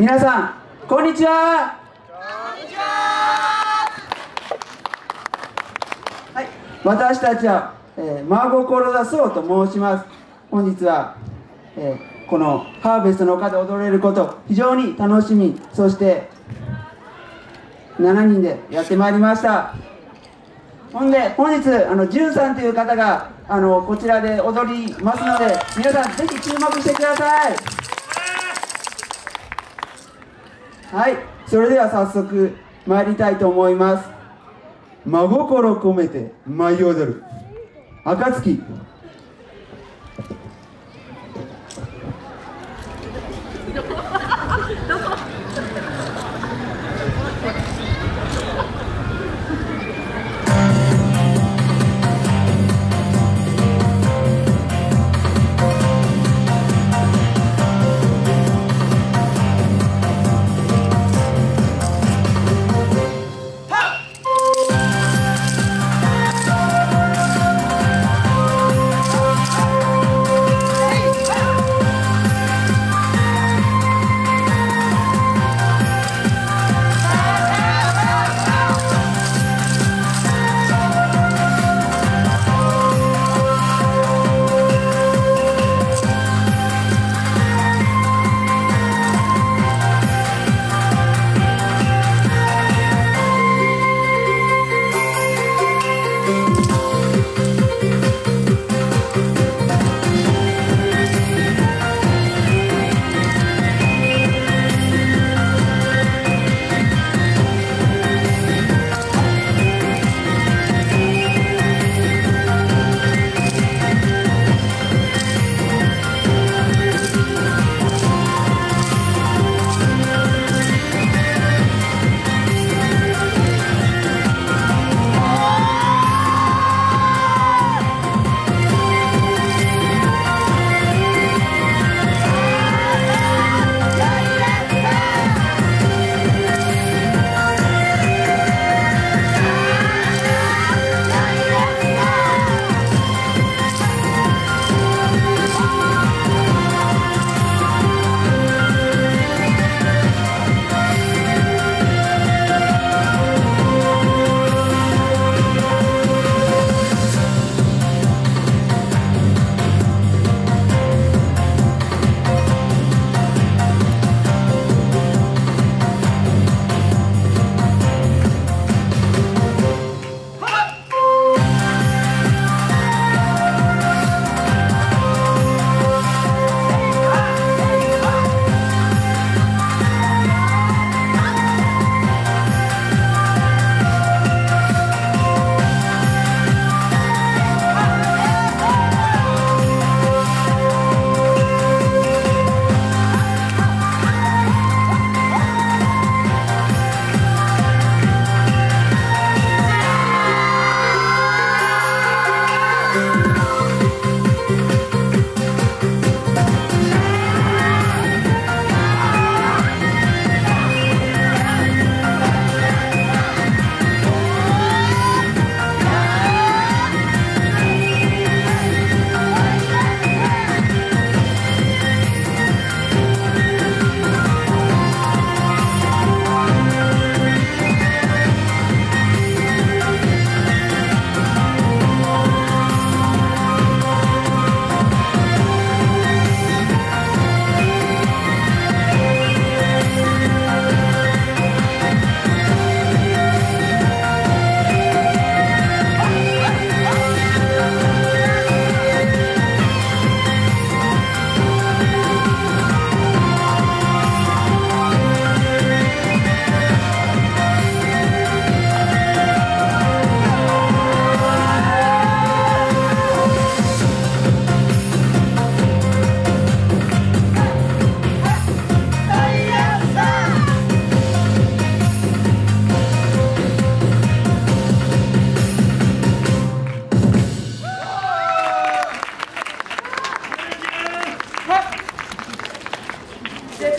皆さんこんにちは。は。い私たちは、えー、真心だそうと申します。本日は、えー、このハーベストの丘で踊れること非常に楽しみそして7人でやってまいりました。ほんで本日あの潤さんという方があのこちらで踊りますので皆さんぜひ注目してください。はいそれでは早速参りたいと思います。真心込めて舞い踊る。暁。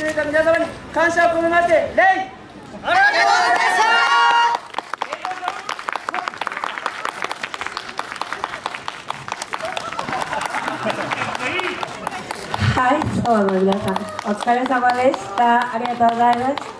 くれた皆様に感謝を込めまして、礼ありがとうございましたはい、皆さん、お疲れ様でした。ありがとうございました。